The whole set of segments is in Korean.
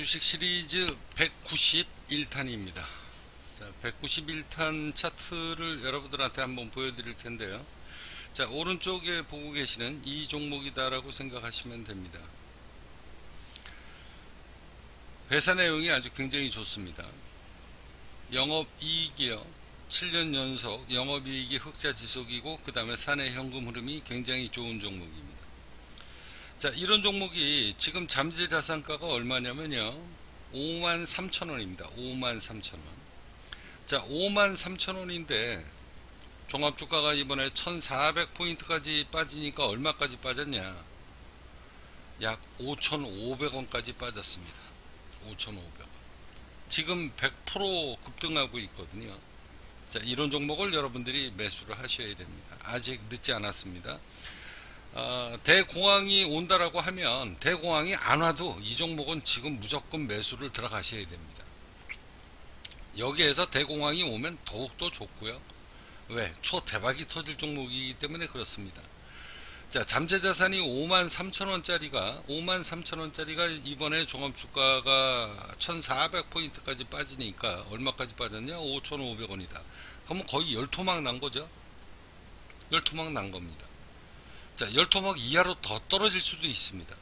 주식 시리즈 191탄입니다. 자, 191탄 차트를 여러분들한테 한번 보여드릴 텐데요. 자, 오른쪽에 보고 계시는 이 종목이다라고 생각하시면 됩니다. 회사 내용이 아주 굉장히 좋습니다. 영업이익이요. 7년 연속 영업이익이 흑자 지속이고 그 다음에 사내 현금 흐름이 굉장히 좋은 종목입니다. 자 이런 종목이 지금 잠재 자산가가 얼마냐면요. 5만 3천원입니다. 5만 3천원. 자 5만 3천원인데 종합주가가 이번에 1400포인트까지 빠지니까 얼마까지 빠졌냐? 약 5,500원까지 빠졌습니다. 5,500원. 지금 100% 급등하고 있거든요. 자 이런 종목을 여러분들이 매수를 하셔야 됩니다. 아직 늦지 않았습니다 어, 대공황이 온다라고 하면 대공황이 안 와도 이 종목은 지금 무조건 매수를 들어가셔야 됩니다. 여기에서 대공황이 오면 더욱더 좋고요. 왜? 초대박이 터질 종목이기 때문에 그렇습니다. 자, 잠재자산이 5만 3천원짜리가, 5만 3천원짜리가 이번에 종합주가가 1400포인트까지 빠지니까 얼마까지 빠졌냐? 5,500원이다. 그러면 거의 열토막 난 거죠? 열토막 난 겁니다. 자, 열토막 이하로 더 떨어질 수도 있습니다.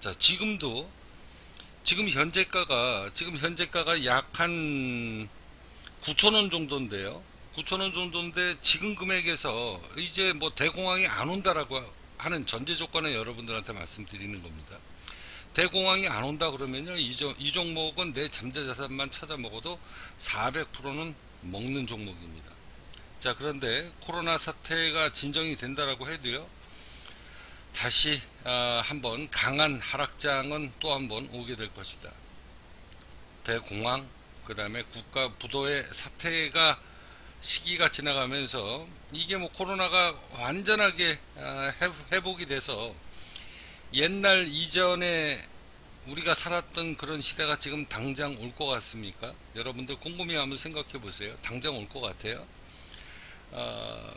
자, 지금도 지금 현재가가 지금 현재가가 약 한 9천원 정도인데요. 9천원 정도인데 지금 금액에서 이제 뭐 대공황이 안 온다라고 하는 전제 조건에 여러분들한테 말씀드리는 겁니다. 대공황이 안 온다 그러면요. 이, 종, 이 종목은 내 잠재 자산만 찾아 먹어도 400%는 먹는 종목입니다. 자, 그런데 코로나 사태가 진정이 된다라고 해도요. 다시 어, 한번 강한 하락장은 또 한번 오게 될 것이다. 대공황, 그 다음에 국가 부도의 사태가 시기가 지나가면서 이게 뭐 코로나가 완전하게 어, 회복이 돼서 옛날 이전에 우리가 살았던 그런 시대가 지금 당장 올 것 같습니까? 여러분들 꼼꼼히 한번 생각해 보세요. 당장 올 것 같아요. 어,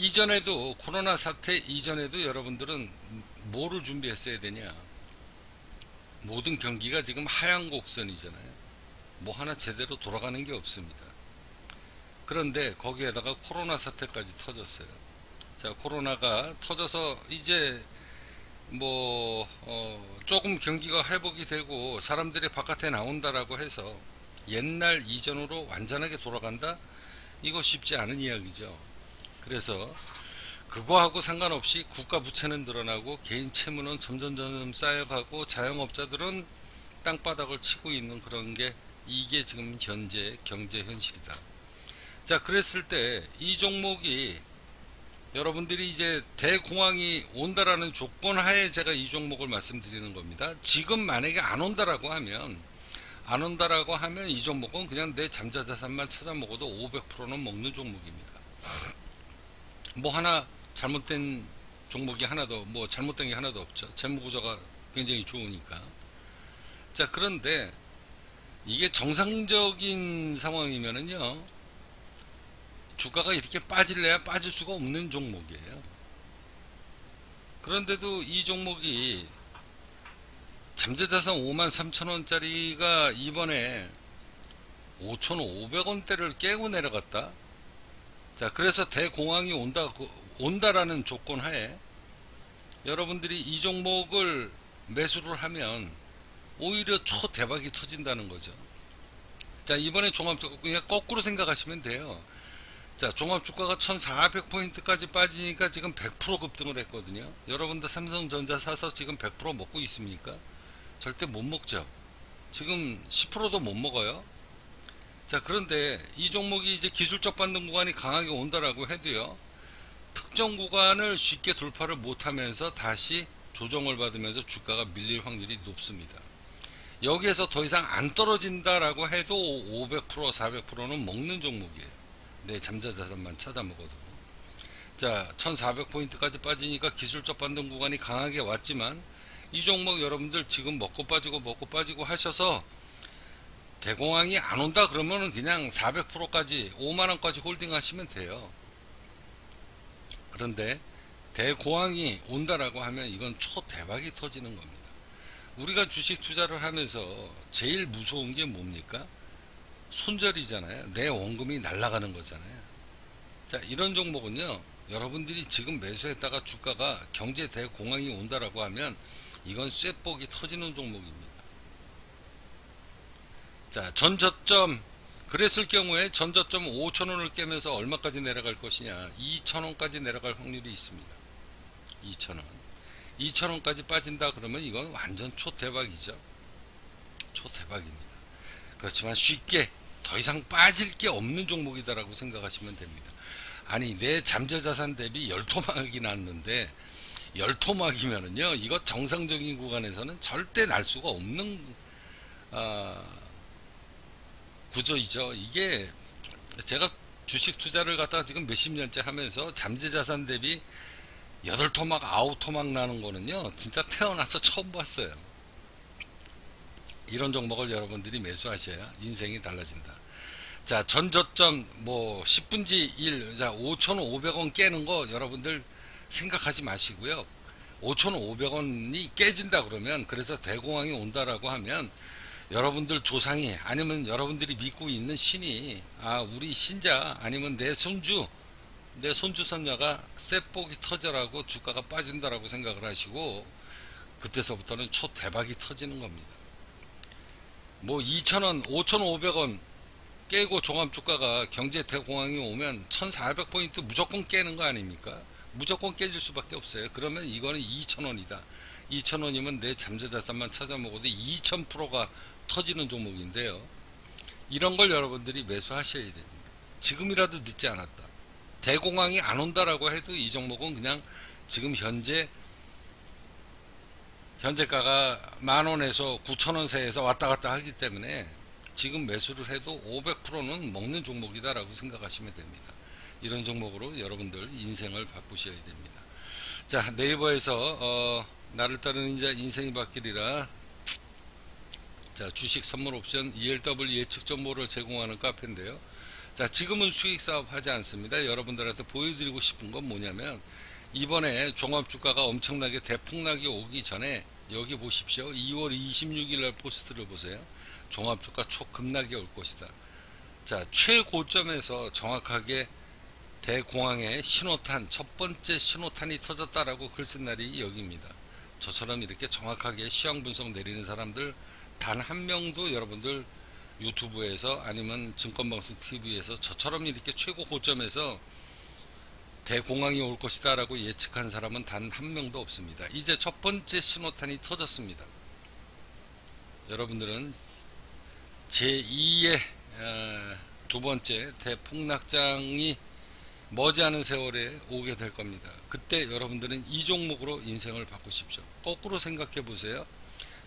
이전에도 코로나 사태 이전에도 여러분들은 뭐를 준비했어야 되냐? 모든 경기가 지금 하향 곡선이잖아요. 뭐 하나 제대로 돌아가는 게 없습니다. 그런데 거기에다가 코로나 사태까지 터졌어요. 자 코로나가 터져서 이제 뭐 어, 조금 경기가 회복이 되고 사람들이 바깥에 나온다라고 해서 옛날 이전으로 완전하게 돌아간다? 이거 쉽지 않은 이야기죠 그래서 그거하고 상관없이 국가 부채는 늘어나고 개인 채무는 점점점 쌓여가고 자영업자들은 땅바닥을 치고 있는 그런 게 이게 지금 현재 경제 현실이다. 자, 그랬을 때 이 종목이 여러분들이 이제 대공황이 온다라는 조건 하에 제가 이 종목을 말씀드리는 겁니다. 지금 만약에 안 온다라고 하면 안 온다라고 하면 이 종목은 그냥 내 잠자자산만 찾아 먹어도 500%는 먹는 종목입니다. 뭐 하나 잘못된 종목이 하나도 뭐 잘못된 게 하나도 없죠. 재무 구조가 굉장히 좋으니까. 자 그런데 이게 정상적인 상황이면은요 주가가 이렇게 빠질래야 빠질 수가 없는 종목이에요. 그런데도 이 종목이 잠재자산 5만 3천원짜리가 이번에 5,500원대를 깨고 내려갔다. 자, 그래서 대공황이 온다, 온다라는 조건 하에 여러분들이 이 종목을 매수를 하면 오히려 초대박이 터진다는 거죠. 자, 이번에 종합주가 그냥 거꾸로 생각하시면 돼요. 자, 종합주가가 1400포인트까지 빠지니까 지금 100% 급등을 했거든요. 여러분들 삼성전자 사서 지금 100% 먹고 있습니까? 절대 못 먹죠. 지금 10%도 못 먹어요. 자 그런데 이 종목이 이제 기술적 반등 구간이 강하게 온다라고 해도요 특정 구간을 쉽게 돌파를 못하면서 다시 조정을 받으면서 주가가 밀릴 확률이 높습니다. 여기에서 더 이상 안 떨어진다라고 해도 500% 400%는 먹는 종목이에요. 내 잠자자산만 찾아 먹어도. 자 1400포인트까지 빠지니까 기술적 반등 구간이 강하게 왔지만 이 종목 여러분들 지금 먹고 빠지고 먹고 빠지고 하셔서 대공황이 안 온다 그러면은 그냥 400%까지 5만원까지 홀딩 하시면 돼요 그런데 대공황이 온다라고 하면 이건 초대박이 터지는 겁니다 우리가 주식 투자를 하면서 제일 무서운 게 뭡니까? 손절이잖아요. 내 원금이 날아가는 거잖아요. 자, 이런 종목은요. 여러분들이 지금 매수했다가 주가가 경제 대공황이 온다라고 하면 이건 쇠복이 터지는 종목입니다. 자, 전저점 그랬을 경우에 전저점 5천원을 깨면서 얼마까지 내려갈 것이냐 2천원까지 내려갈 확률이 있습니다. 2천원 2천원까지 빠진다 그러면 이건 완전 초대박이죠. 초대박입니다. 그렇지만 쉽게 더 이상 빠질 게 없는 종목이다라고 생각하시면 됩니다. 아니 내 잠재자산 대비 열토막이 났는데 열토막이면은요 이거 정상적인 구간에서는 절대 날 수가 없는 어, 구조이죠. 이게 제가 주식 투자를 갖다가 지금 몇십 년째 하면서 잠재 자산 대비 여덟 토막 아홉 토막 나는 거는요 진짜 태어나서 처음 봤어요. 이런 종목을 여러분들이 매수하셔야 인생이 달라진다. 자, 전저점 뭐 10분지 1, 자, 5,500원 깨는 거 여러분들 생각하지 마시고요. 5,500원이 깨진다 그러면 그래서 대공황이 온다라고 하면 여러분들 조상이 아니면 여러분들이 믿고 있는 신이 아 우리 신자 아니면 내 손주 내 손주 손녀가 쇠복이 터져라고 주가가 빠진다라고 생각을 하시고 그때서부터는 초 대박이 터지는 겁니다. 뭐 2,000원, 5,500원 깨고 종합 주가가 경제 대공황이 오면 1,400포인트 무조건 깨는 거 아닙니까? 무조건 깨질 수밖에 없어요. 그러면 이거는 2,000원이다. 2,000원이면 내 잠재자산만 찾아 먹어도 2,000%가 터지는 종목인데요. 이런 걸 여러분들이 매수하셔야 됩니다. 지금이라도 늦지 않았다. 대공황이 안 온다라고 해도 이 종목은 그냥 지금 현재 현재가가 만원에서 9천원 세에서 왔다 갔다 하기 때문에 지금 매수를 해도 500%는 먹는 종목이다라고 생각하시면 됩니다. 이런 종목으로 여러분들 인생을 바꾸셔야 됩니다. 자 네이버에서 어, 나를 따르는 이제 인생이 바뀌리라 자 주식 선물 옵션 ELW 예측 정보를 제공하는 카페인데요. 자 지금은 수익 사업 하지 않습니다. 여러분들한테 보여드리고 싶은 건 뭐냐면 이번에 종합 주가가 엄청나게 대폭락이 오기 전에 여기 보십시오. 2월 26일 날 포스트를 보세요. 종합 주가 초급락이 올 것이다. 자, 최고점에서 정확하게 대공황의 신호탄, 첫 번째 신호탄이 터졌다라고 글 쓴 날이 여기입니다. 저처럼 이렇게 정확하게 시황 분석 내리는 사람들 단 한 명도 여러분들 유튜브에서 아니면 증권방송 TV에서 저처럼 이렇게 최고 고점에서 대공황이 올 것이다 라고 예측한 사람은 단 한 명도 없습니다. 이제 첫 번째 신호탄이 터졌습니다. 여러분들은 제2의 어, 두 번째 대폭락장이 머지않은 세월에 오게 될 겁니다. 그때 여러분들은 이 종목으로 인생을 바꾸십시오. 거꾸로 생각해 보세요.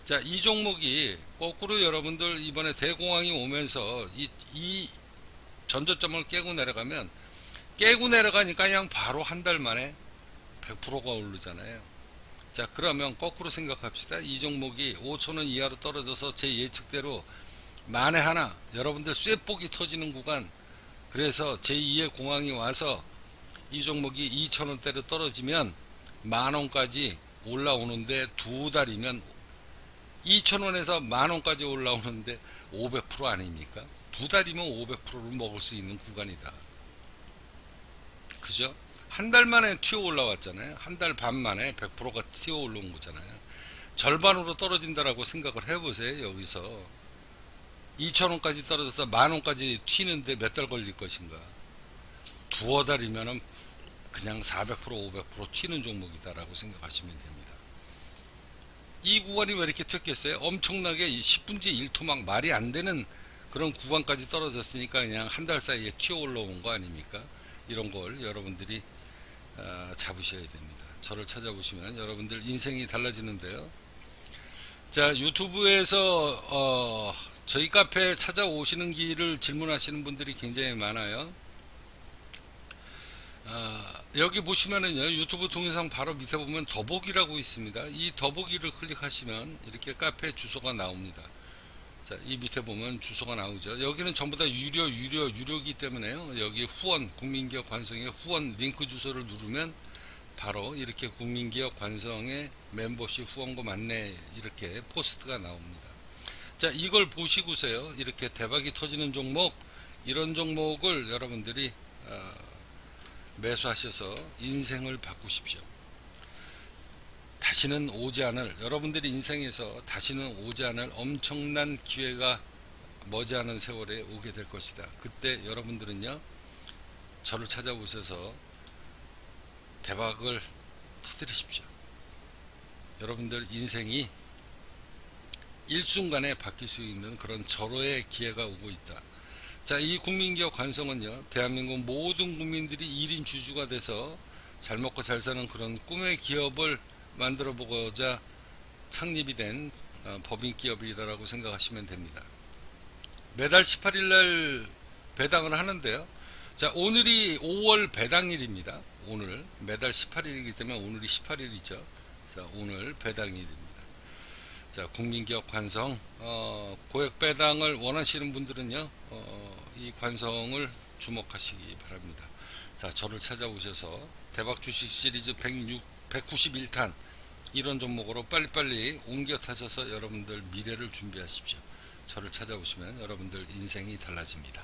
자, 이 종목이 거꾸로 여러분들 이번에 대공황이 오면서 이, 이 전저점을 깨고 내려가면 깨고 내려가니까 그냥 바로 한 달 만에 100%가 오르잖아요. 자, 그러면 거꾸로 생각합시다. 이 종목이 5천원 이하로 떨어져서 제 예측대로 만에 하나 여러분들 쇠복이 터지는 구간 그래서 제2의 공항이 와서 이 종목이 2천원대로 떨어지면 만원까지 올라오는데 두 달이면 2천원에서 만원까지 올라오는데 500% 아닙니까? 두 달이면 500%를 먹을 수 있는 구간이다. 그죠? 한 달 만에 튀어 올라왔잖아요. 한 달 반 만에 100%가 튀어 올라온 거잖아요. 절반으로 떨어진다라고 생각을 해보세요. 여기서 2천원까지 떨어져서 만원까지 튀는데 몇 달 걸릴 것인가? 두어 달이면은 그냥 400% 500% 튀는 종목이다라고 생각하시면 됩니다. 이 구간이 왜 이렇게 튀었겠어요? 엄청나게 10분지 1토막 말이 안 되는 그런 구간까지 떨어졌으니까 그냥 한 달 사이에 튀어 올라온 거 아닙니까? 이런 걸 여러분들이 어, 잡으셔야 됩니다. 저를 찾아보시면 여러분들 인생이 달라지는데요. 자 유튜브에서 어, 저희 카페에 찾아오시는 길을 질문하시는 분들이 굉장히 많아요. 어, 여기 보시면은요 유튜브 동영상 바로 밑에 보면 더보기라고 있습니다. 이 더보기를 클릭하시면 이렇게 카페 주소가 나옵니다. 자, 이 밑에 보면 주소가 나오죠. 여기는 전부 다 유료, 유료, 유료기 때문에요. 여기 후원, 국민기업 관성의 후원 링크 주소를 누르면 바로 이렇게 국민기업 관성의 멤버십 후원금 안내 이렇게 포스트가 나옵니다. 자, 이걸 보시고서요. 이렇게 대박이 터지는 종목, 이런 종목을 여러분들이 어, 매수하셔서 인생을 바꾸십시오. 다시는 오지 않을 여러분들이 인생에서 다시는 오지 않을 엄청난 기회가 머지않은 세월에 오게 될 것이다. 그때 여러분들은요 저를 찾아오셔서 대박을 터뜨리십시오. 여러분들 인생이 일순간에 바뀔 수 있는 그런 절호의 기회가 오고 있다. 자, 이 국민기업 관성은요, 대한민국 모든 국민들이 1인 주주가 돼서 잘 먹고 잘 사는 그런 꿈의 기업을 만들어 보고자 창립이 된 어, 법인 기업이다라고 생각하시면 됩니다. 매달 18일 날 배당을 하는데요. 자, 오늘이 5월 배당일입니다. 오늘 매달 18일이기 때문에 오늘이 18일이죠. 자, 오늘 배당일입니다. 자, 국민기업 관성 어, 고액 배당을 원하시는 분들은요. 어, 이 관성을 주목하시기 바랍니다. 자, 저를 찾아오셔서 대박 주식 시리즈 106, 191탄 이런 종목으로 빨리빨리 옮겨 타셔서 여러분들 미래를 준비하십시오. 저를 찾아오시면 여러분들 인생이 달라집니다.